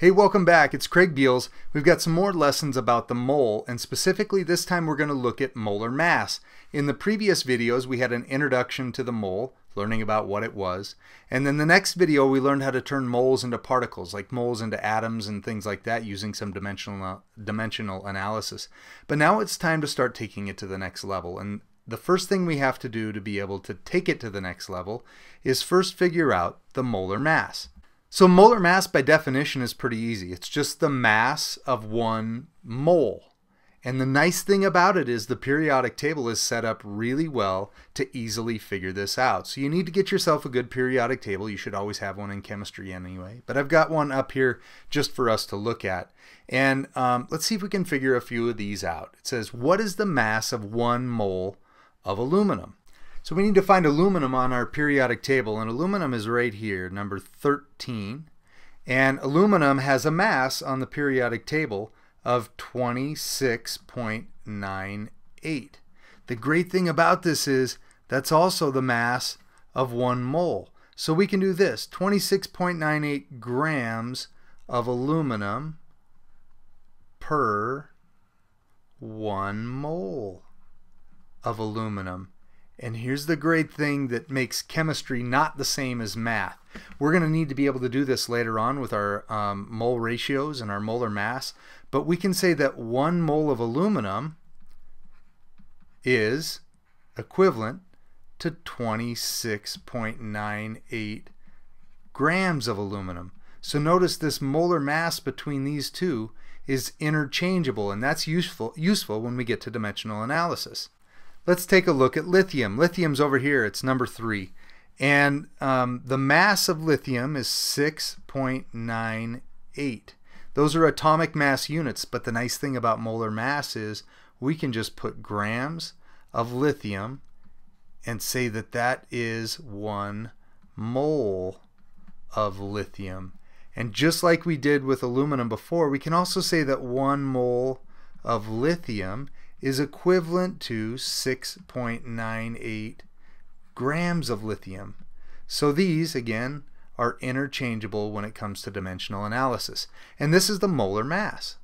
Hey, welcome back. It's Craig Beals. We've got some more lessons about the mole, and specifically this time we're going to look at molar mass. In the previous videos, we had an introduction to the mole, learning about what it was. And then the next video, we learned how to turn moles into particles, like moles into atoms and things like that, using some dimensional, dimensional analysis. But now it's time to start taking it to the next level. And the first thing we have to do to be able to take it to the next level is first figure out the molar mass. So molar mass by definition is pretty easy. It's just the mass of one mole. And the nice thing about it is the periodic table is set up really well to easily figure this out. So you need to get yourself a good periodic table. You should always have one in chemistry anyway. But I've got one up here just for us to look at. And um, let's see if we can figure a few of these out. It says, what is the mass of one mole of aluminum? So we need to find aluminum on our periodic table, and aluminum is right here, number 13. And aluminum has a mass on the periodic table of 26.98. The great thing about this is that's also the mass of one mole. So we can do this, 26.98 grams of aluminum per one mole of aluminum. And here's the great thing that makes chemistry not the same as math. We're going to need to be able to do this later on with our um, mole ratios and our molar mass, but we can say that one mole of aluminum is equivalent to 26.98 grams of aluminum. So notice this molar mass between these two is interchangeable, and that's useful, useful when we get to dimensional analysis. Let's take a look at lithium. Lithium's over here. It's number three. And um, the mass of lithium is 6.98. Those are atomic mass units, but the nice thing about molar mass is we can just put grams of lithium and say that that is one mole of lithium. And just like we did with aluminum before, we can also say that one mole of lithium is equivalent to 6.98 grams of lithium. So these, again, are interchangeable when it comes to dimensional analysis. And this is the molar mass.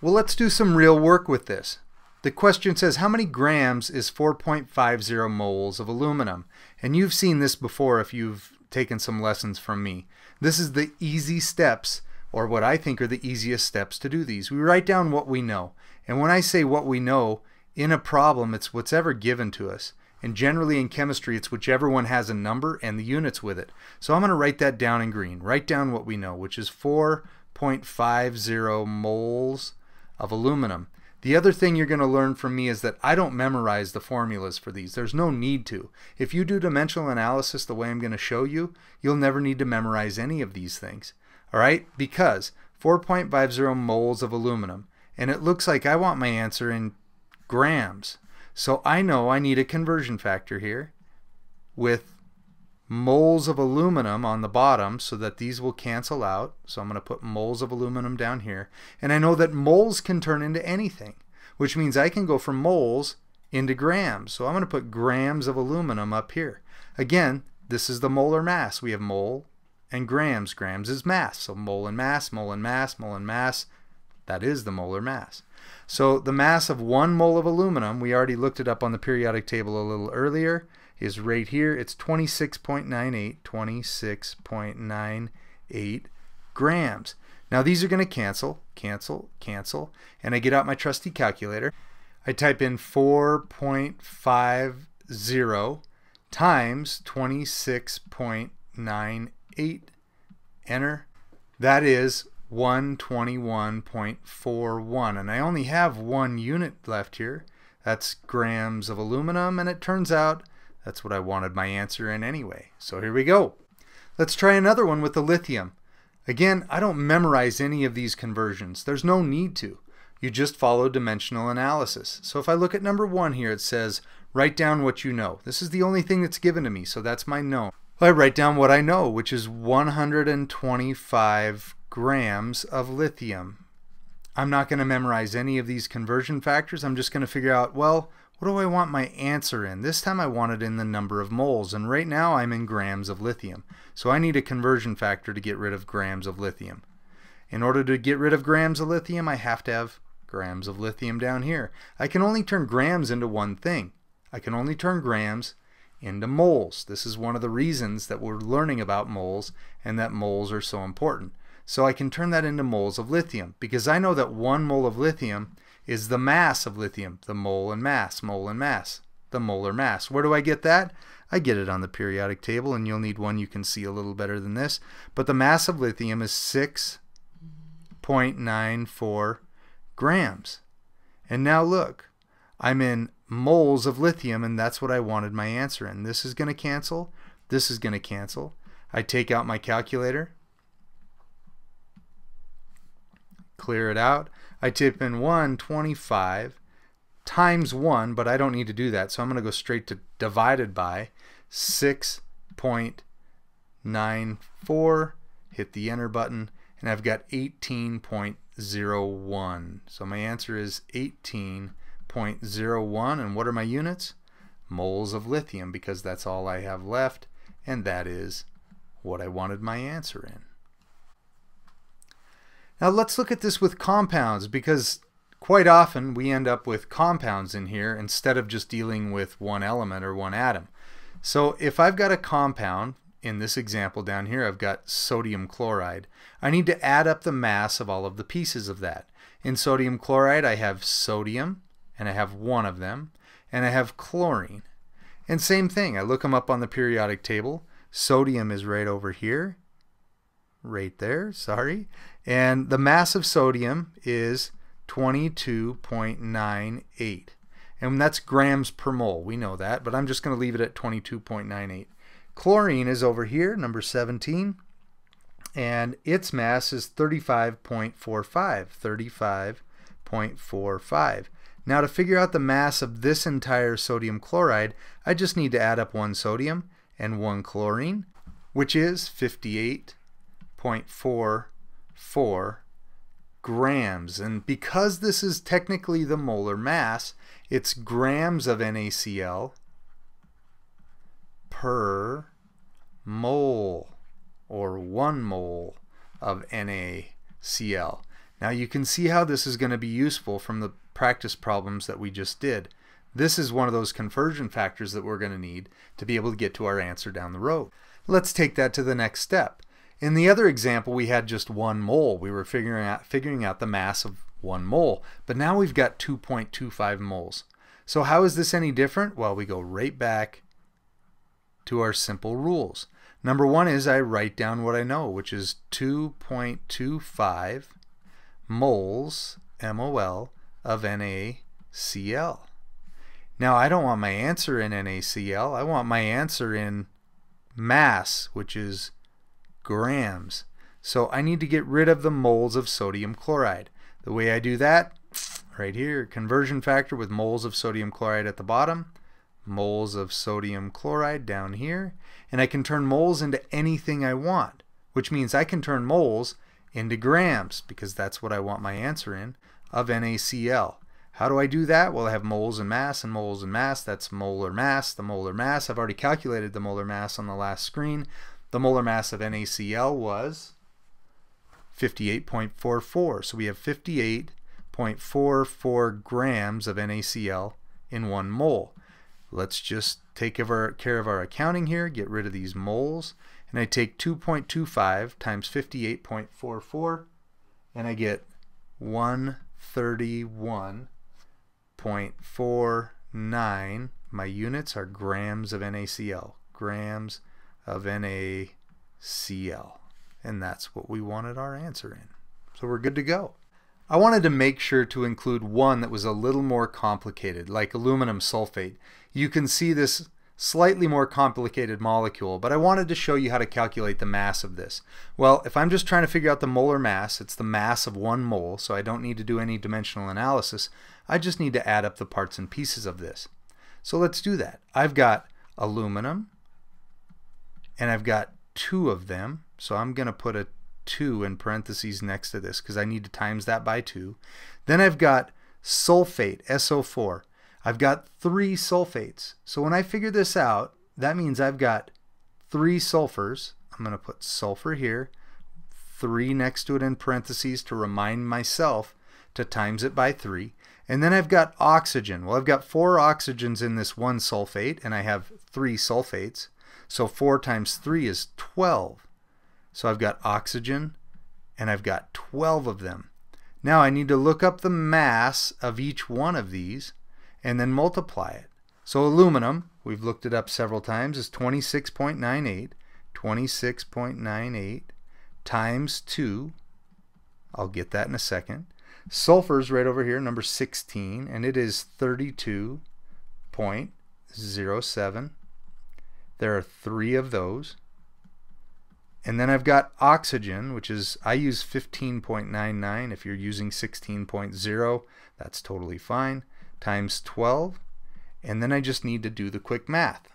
Well, let's do some real work with this. The question says, how many grams is 4.50 moles of aluminum? And you've seen this before if you've taken some lessons from me. This is the easy steps or what I think are the easiest steps to do these. We write down what we know. And when I say what we know, in a problem, it's what's ever given to us. And generally in chemistry, it's whichever one has a number and the units with it. So I'm going to write that down in green. Write down what we know, which is 4.50 moles of aluminum. The other thing you're going to learn from me is that I don't memorize the formulas for these. There's no need to. If you do dimensional analysis the way I'm going to show you, you'll never need to memorize any of these things. All right, because 4.50 moles of aluminum, and it looks like I want my answer in grams. So I know I need a conversion factor here with moles of aluminum on the bottom so that these will cancel out. So I'm going to put moles of aluminum down here. And I know that moles can turn into anything, which means I can go from moles into grams. So I'm going to put grams of aluminum up here. Again, this is the molar mass. We have mole and grams. Grams is mass. So mole and mass, mole and mass, mole and mass. That is the molar mass. So the mass of one mole of aluminum, we already looked it up on the periodic table a little earlier, is right here. It's 26.98, 26.98 grams. Now these are going to cancel, cancel, cancel, and I get out my trusty calculator. I type in 4.50 times 26.98 enter that is 121.41 and I only have one unit left here. That's grams of aluminum and it turns out that's what I wanted my answer in anyway. So here we go. Let's try another one with the lithium. Again I don't memorize any of these conversions. There's no need to. You just follow dimensional analysis. So if I look at number one here it says write down what you know. This is the only thing that's given to me so that's my known. I write down what I know, which is 125 grams of lithium. I'm not going to memorize any of these conversion factors. I'm just going to figure out, well, what do I want my answer in? This time I want it in the number of moles, and right now I'm in grams of lithium. So I need a conversion factor to get rid of grams of lithium. In order to get rid of grams of lithium, I have to have grams of lithium down here. I can only turn grams into one thing. I can only turn grams into moles. This is one of the reasons that we're learning about moles and that moles are so important. So I can turn that into moles of lithium because I know that one mole of lithium is the mass of lithium, the mole and mass, mole and mass, the molar mass. Where do I get that? I get it on the periodic table and you'll need one you can see a little better than this. But the mass of lithium is 6.94 grams. And now look, I'm in moles of lithium and that's what I wanted my answer in. This is going to cancel. This is going to cancel. I take out my calculator, clear it out. I type in 125 times 1, but I don't need to do that. So I'm going to go straight to divided by 6.94, hit the enter button, and I've got 18.01. So my answer is 18.01. And what are my units? Moles of lithium, because that's all I have left, and that is what I wanted my answer in. Now let's look at this with compounds, because quite often we end up with compounds in here instead of just dealing with one element or one atom. So if I've got a compound, in this example down here, I've got sodium chloride. I need to add up the mass of all of the pieces of that. In sodium chloride, I have sodium, and I have one of them, and I have chlorine. And same thing, I look them up on the periodic table. Sodium is right over here, right there, sorry. And the mass of sodium is 22.98. And that's grams per mole. We know that, but I'm just going to leave it at 22.98. Chlorine is over here, number 17, and its mass is 35.45. 35.45. Now to figure out the mass of this entire sodium chloride, I just need to add up one sodium and one chlorine, which is 58.44 grams. And because this is technically the molar mass, it's grams of NaCl per mole or one mole of NaCl. Now you can see how this is going to be useful from the practice problems that we just did. This is one of those conversion factors that we're going to need to be able to get to our answer down the road. Let's take that to the next step. In the other example, we had just one mole. We were figuring out, figuring out the mass of one mole, but now we've got 2.25 moles. So how is this any different? Well, we go right back to our simple rules. Number one is I write down what I know, which is 2.25 moles, MOL, of NaCl. Now I don't want my answer in NaCl, I want my answer in mass, which is grams. So I need to get rid of the moles of sodium chloride. The way I do that, right here, conversion factor with moles of sodium chloride at the bottom, moles of sodium chloride down here, and I can turn moles into anything I want, which means I can turn moles into grams, because that's what I want my answer in, of NaCl. How do I do that? Well, I have moles and mass and moles and mass. That's molar mass. The molar mass, I've already calculated the molar mass on the last screen. The molar mass of NaCl was 58.44. So we have 58.44 grams of NaCl in one mole. Let's just take care of our accounting here, get rid of these moles, and I take 2.25 times 58.44, and I get 131.49. My units are grams of NaCl. Grams of NaCl. And that's what we wanted our answer in. So we're good to go. I wanted to make sure to include one that was a little more complicated, like aluminum sulfate. You can see this slightly more complicated molecule, but I wanted to show you how to calculate the mass of this. Well, if I'm just trying to figure out the molar mass, it's the mass of one mole, so I don't need to do any dimensional analysis. I just need to add up the parts and pieces of this. So let's do that. I've got aluminum, and I've got two of them. So I'm going to put a 2 in parentheses next to this because I need to times that by 2. Then I've got sulfate, SO4. I've got three sulfates. So when I figure this out, that means I've got three sulfurs. I'm going to put sulfur here, 3 next to it in parentheses to remind myself to times it by 3. And then I've got oxygen. Well, I've got four oxygens in this one sulfate, and I have three sulfates. So 4 times 3 is 12. So I've got oxygen, and I've got 12 of them. Now I need to look up the mass of each one of these and then multiply it. So aluminum, we've looked it up several times, is 26.98. 26.98 times 2. I'll get that in a second. Sulfur is right over here, number 16, and it is 32.07. There are three of those. And then I've got oxygen, which is, I use 15.99. If you're using 16.0, that's totally fine, times 12. And then I just need to do the quick math.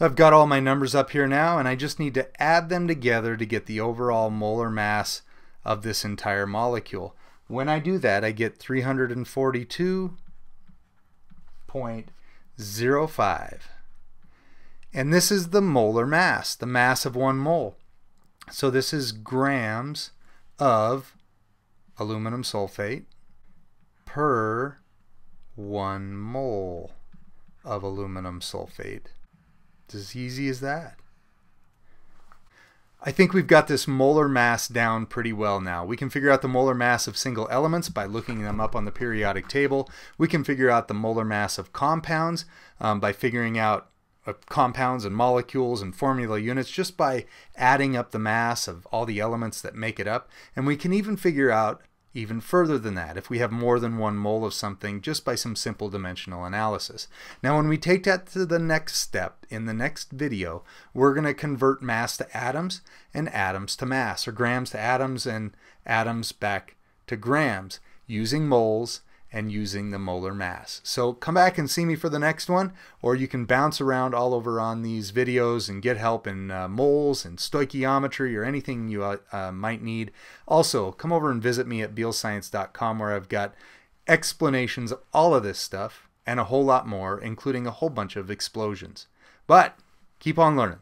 I've got all my numbers up here now, and I just need to add them together to get the overall molar mass of this entire molecule. When I do that, I get 342.05. And this is the molar mass, the mass of one mole. So this is grams of aluminum sulfate per one mole of aluminum sulfate. It's as easy as that. I think we've got this molar mass down pretty well now. We can figure out the molar mass of single elements by looking them up on the periodic table. We can figure out the molar mass of compounds um, by figuring out Uh, compounds and molecules and formula units just by adding up the mass of all the elements that make it up. And we can even figure out even further than that if we have more than one mole of something just by some simple dimensional analysis. Now when we take that to the next step in the next video, we're going to convert mass to atoms and atoms to mass, or grams to atoms and atoms back to grams using moles and using the molar mass. So come back and see me for the next one, or you can bounce around all over on these videos and get help in uh, moles and stoichiometry or anything you uh, uh, might need. Also, come over and visit me at bealsscience.com where I've got explanations of all of this stuff and a whole lot more, including a whole bunch of explosions. But keep on learning.